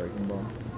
breaking ball.